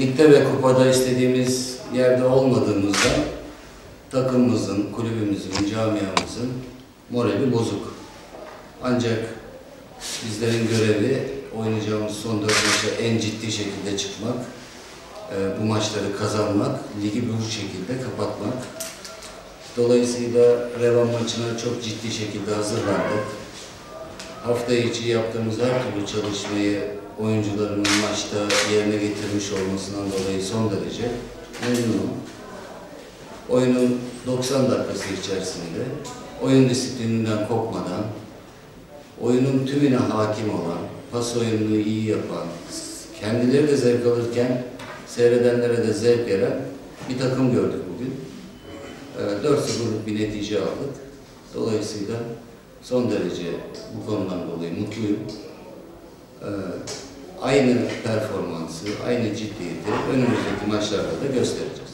ligde ve kupada istediğimiz yerde olmadığımızda takımımızın, kulübümüzün, camiamızın morali bozuk. Ancak bizlerin görevi oynayacağımız son dört maça en ciddi şekilde çıkmak, e, bu maçları kazanmak, ligi bu şekilde kapatmak. Dolayısıyla Revan maçına çok ciddi şekilde hazırlandık. Hafta içi yaptığımız her türlü çalışmayı oyuncularımın maçta yerine getirmiş olmasından dolayı son derece memnunum. Oyunun 90 dakikası içerisinde oyun disiplininden kopmadan, oyunun tümüne hakim olan, pas oyununu iyi yapan, kendileri de zevk alırken seyredenlere de zevk veren bir takım gördük bugün. Ee, 4-0'lık bir netice aldık. Dolayısıyla son derece bu konudan dolayı mutluyum. Aynı performansı, aynı ciddiyeti önümüzdeki maçlarda da göstereceğiz.